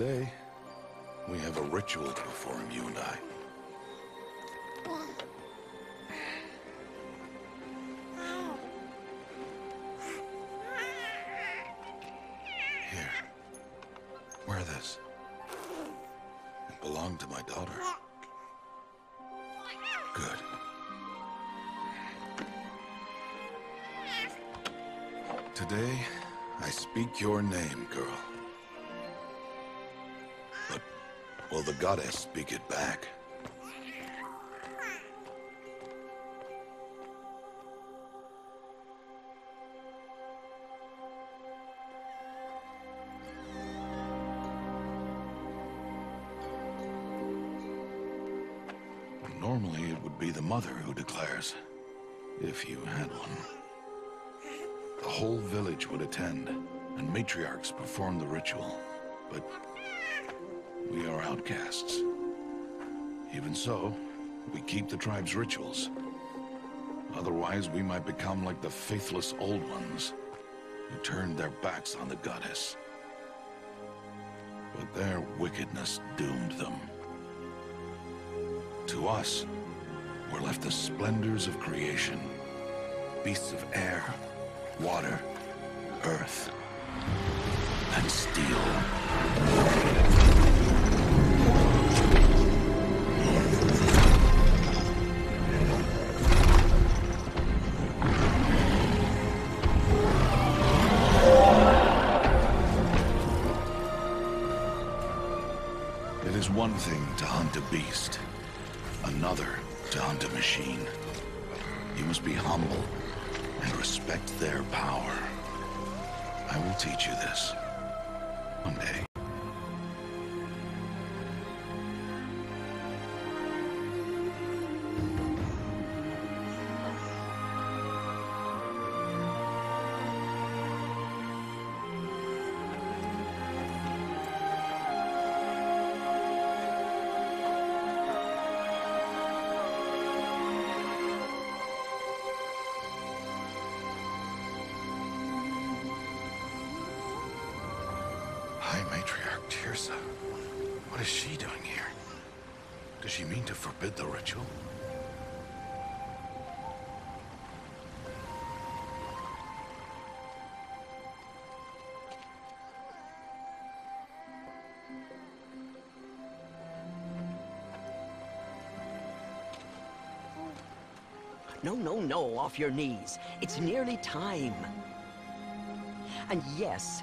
today. We have a ritual to perform, you and I. Here. Wear this. It belonged to my daughter. Good. Today, I speak your name, girl. Will the goddess speak it back? Normally, it would be the mother who declares, if you had one. The whole village would attend, and matriarchs perform the ritual. But we are outcasts. Even so, we keep the tribe's rituals. Otherwise, we might become like the faithless Old Ones, who turned their backs on the goddess. But their wickedness doomed them. To us, were left the splendors of creation. Beasts of air, water, earth, and steel. One thing to hunt a beast, another to hunt a machine. You must be humble and respect their power. I will teach you this. One day. Matriarch Teersa. What is she doing here? Does she mean to forbid the ritual? No, no, no, off your knees. It's nearly time. And yes,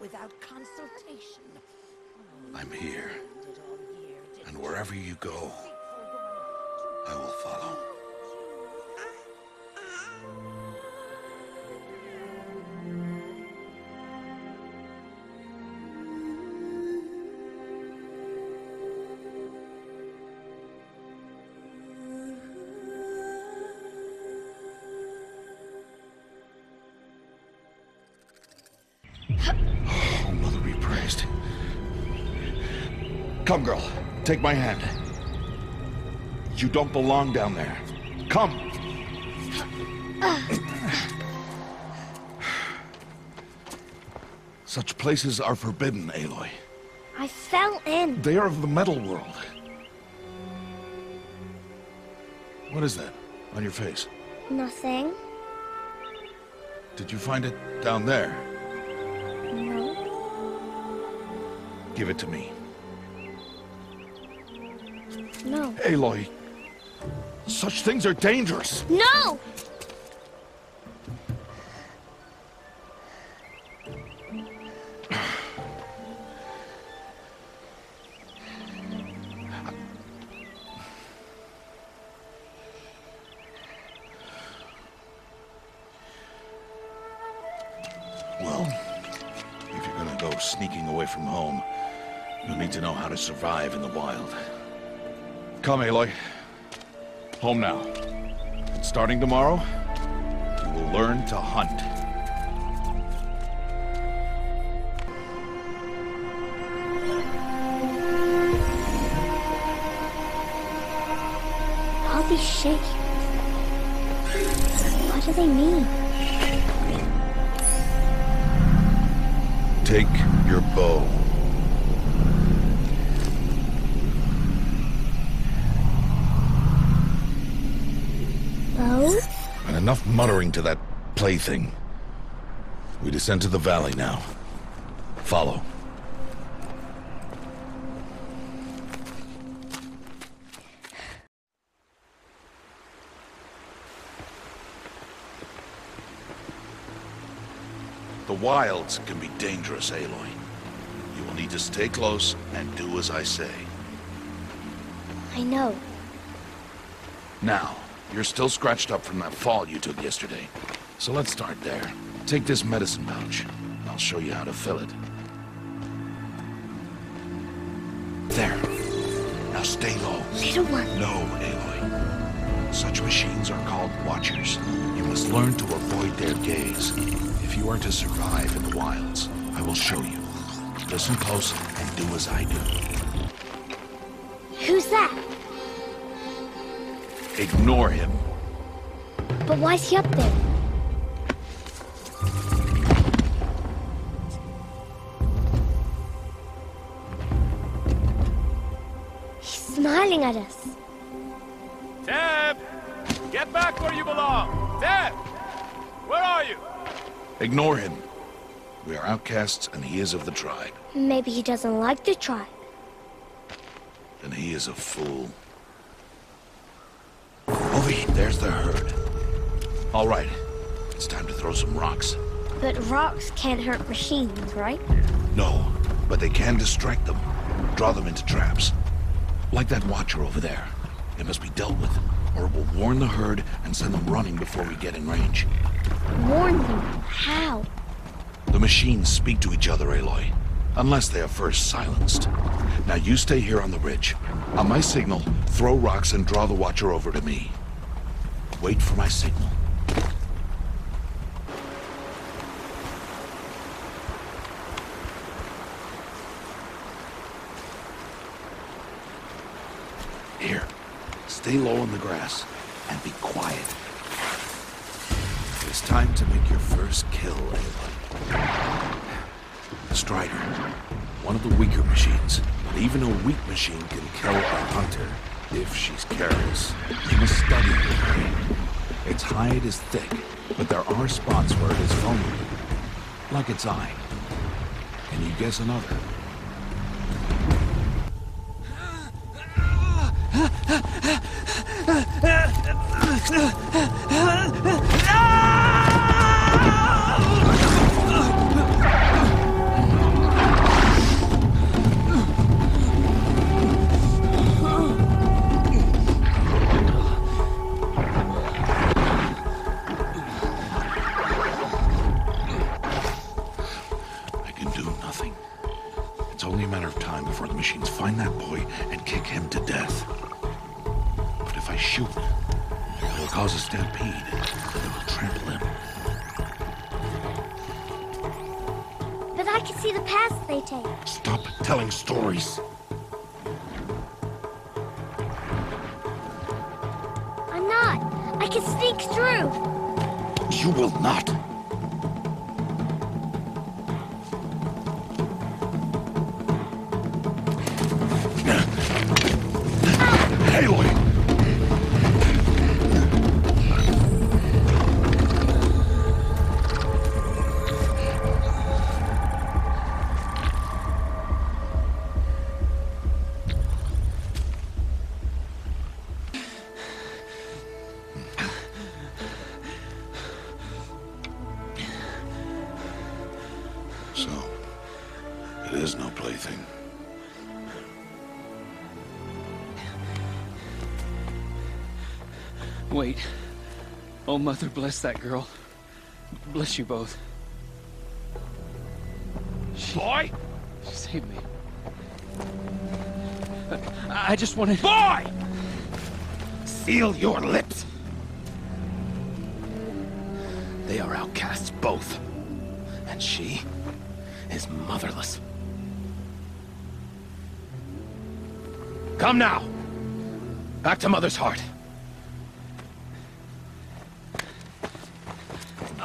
Without consultation. I'm here. Did all year, did And wherever you go, Oh, Mother be praised. Come, girl. Take my hand. You don't belong down there. Come! Such places are forbidden, Aloy. I fell in. They are of the metal world. What is that on your face? Nothing. Did you find it down there? Give it to me. No. Aloy, such things are dangerous. No! Survive in the wild. Come, Aloy. Home now. And starting tomorrow, you will learn to hunt. All these shapes. What do they mean? Take your bow. Bow? And enough muttering to that plaything. We descend to the valley now. Follow. The wilds can be dangerous, Aloy. You will need to stay close and do as I say. I know. Now, you're still scratched up from that fall you took yesterday. So let's start there. Take this medicine pouch. I'll show you how to fill it. There. Now stay low. Little one. No, Aloy. Such machines are called Watchers. You must learn to avoid their gaze. If you are to survive in the wilds, I will show you. Listen close and do as I do. Ignore him. But why's he up there? He's smiling at us. Teb! Get back where you belong! Teb! Where are you? Ignore him. We are outcasts and he is of the tribe. Maybe he doesn't like the tribe. And he is a fool. There's the herd. All right, it's time to throw some rocks. But rocks can't hurt machines, right? No, but they can distract them, draw them into traps. Like that watcher over there. It must be dealt with, or it will warn the herd and send them running before we get in range. Warn them. How? The machines speak to each other, Aloy. Unless they are first silenced. Now you stay here on the ridge. On my signal, throw rocks and draw the Watcher over to me. Wait for my signal. Here, stay low in the grass and be quiet. It's time to make your first kill, Aloy. Strider, one of the weaker machines. But even a weak machine can kill a hunter if she's careless. You must study her. Its hide is thick, but there are spots where it is vulnerable. Like its eye. Can you guess another? only a matter of time before the machines find that boy and kick him to death. But if I shoot, it will cause a stampede. It will trample him. But I can see the paths they take. Stop telling stories. I'm not. I can sneak through. You will not. Wait. Oh, Mother, bless that girl. Bless you both. She, Boy! she saved me. I, I just wanted... Boy! Seal your lips! They are outcasts, both. And she is motherless. Come now! Back to Mother's heart.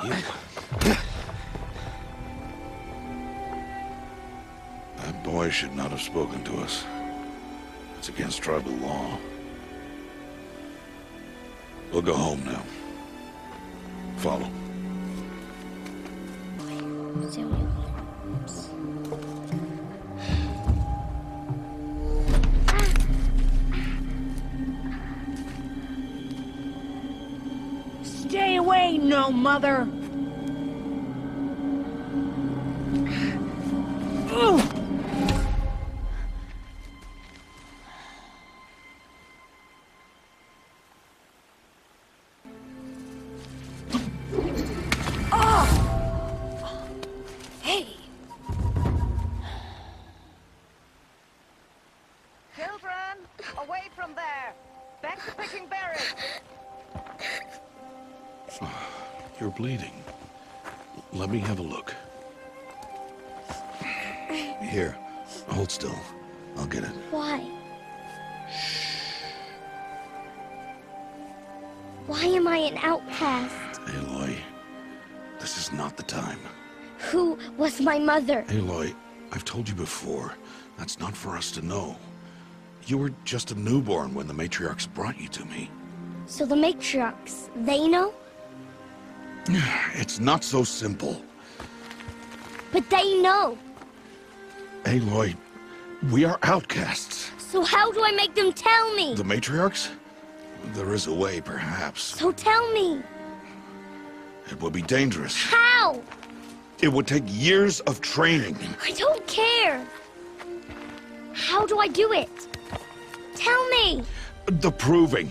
You... That boy should not have spoken to us. It's against tribal law. We'll go home now. Follow. Mother! Hey! Outcast? Aloy, this is not the time. Who was my mother? Aloy, I've told you before, that's not for us to know. You were just a newborn when the matriarchs brought you to me. So the matriarchs, they know? It's not so simple. But they know. Aloy, we are outcasts. So how do I make them tell me? The matriarchs? There is a way, perhaps. So tell me. It would be dangerous. How? It would take years of training. I don't care. How do I do it? Tell me. The proving.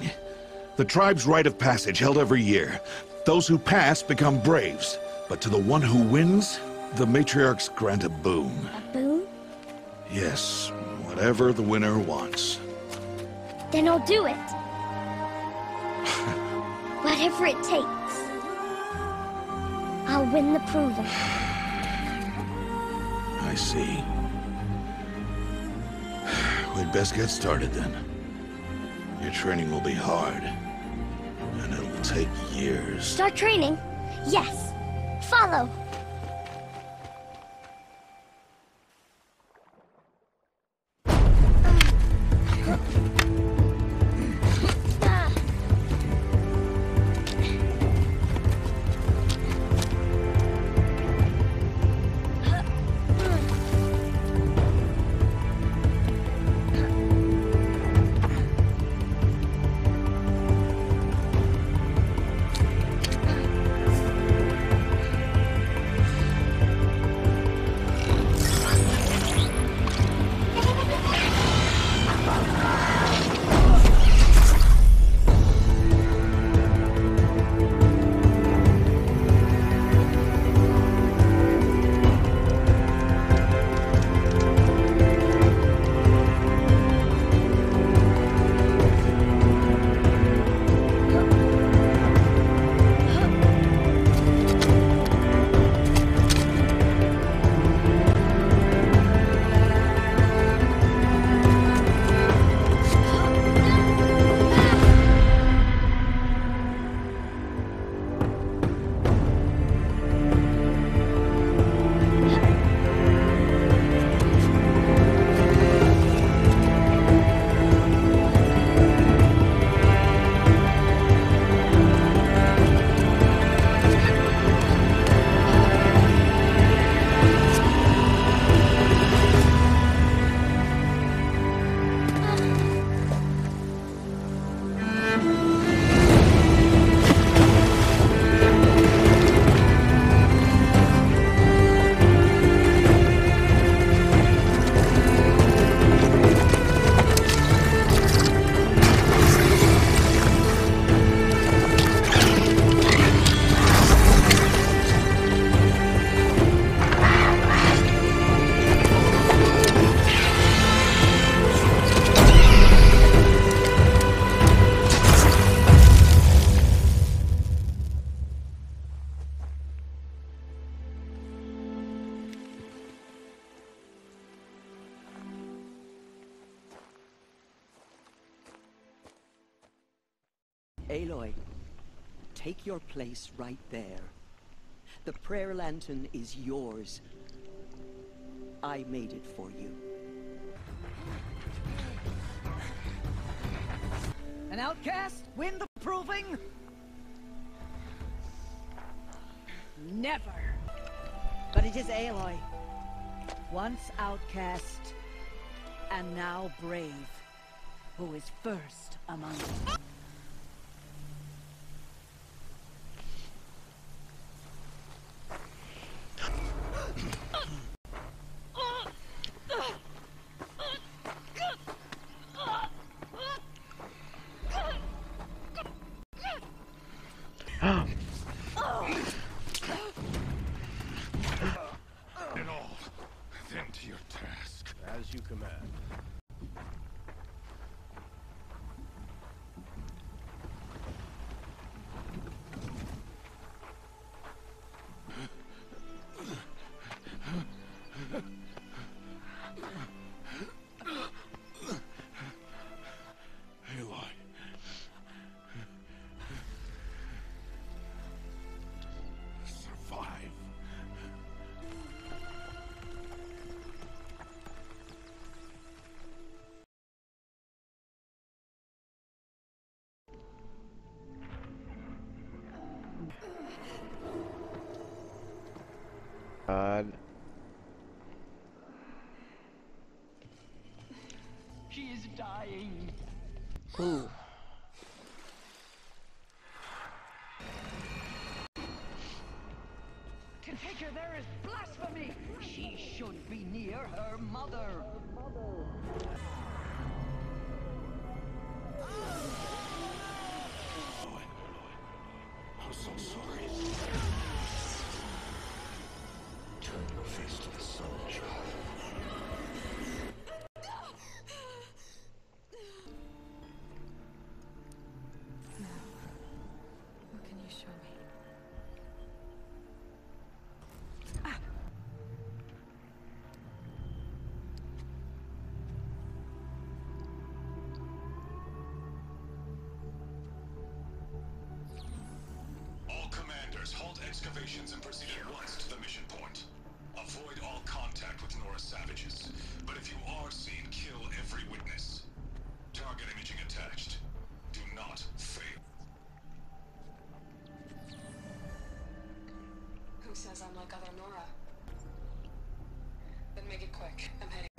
The tribe's rite of passage held every year. Those who pass become braves. But to the one who wins, the matriarchs grant a boon. A boon? Yes, whatever the winner wants. Then I'll do it. Whatever it takes. I'll win the proving. I see. We'd best get started then. Your training will be hard. And it'll take years. Start training? Yes. Follow. Aloy, take your place right there. The prayer lantern is yours. I made it for you. An outcast? Win the proving? Never. But it is Aloy. Once outcast, and now brave, who is first among them. Excavations and proceed at once to the mission point. Avoid all contact with Nora savages. But if you are seen, kill every witness. Target imaging attached. Do not fail. Who says I'm like other Nora? Then make it quick. I'm heading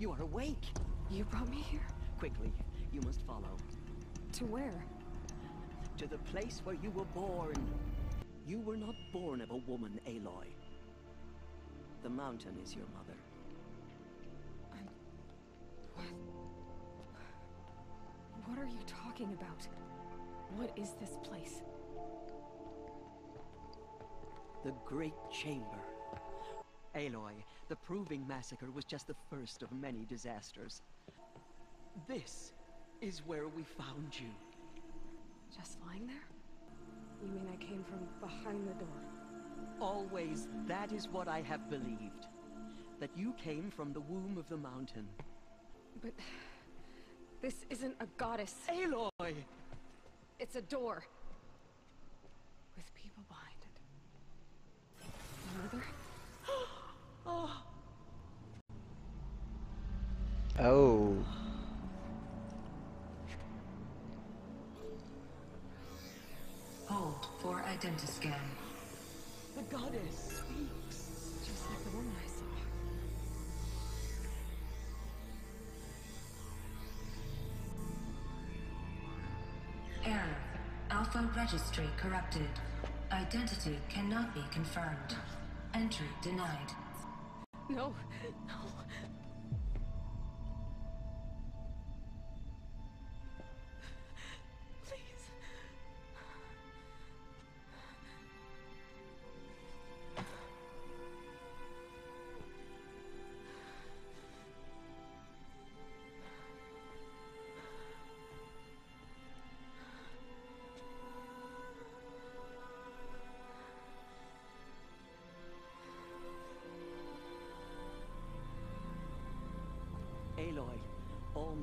you are awake. You brought me here? Quickly, you must follow. To where? To the place where you were born. You were not born of a woman, Aloy. The mountain is your mother. I'm... What? What are you talking about? What is this place? The Great Chamber. Aloy, the Proving Massacre was just the first of many disasters. This is where we found you. Just lying there? You mean I came from behind the door? Always, that is what I have believed. That you came from the womb of the mountain. But... This isn't a goddess. Aloy! It's a door. With people behind it. Mother? Oh, Oh. Hold for identiscan. the goddess speaks. Just like the woman I saw. Error. Alpha registry corrupted. Identity cannot be confirmed. Entry denied. No, no.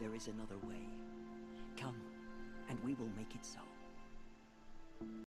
There is another way. Come, and we will make it so.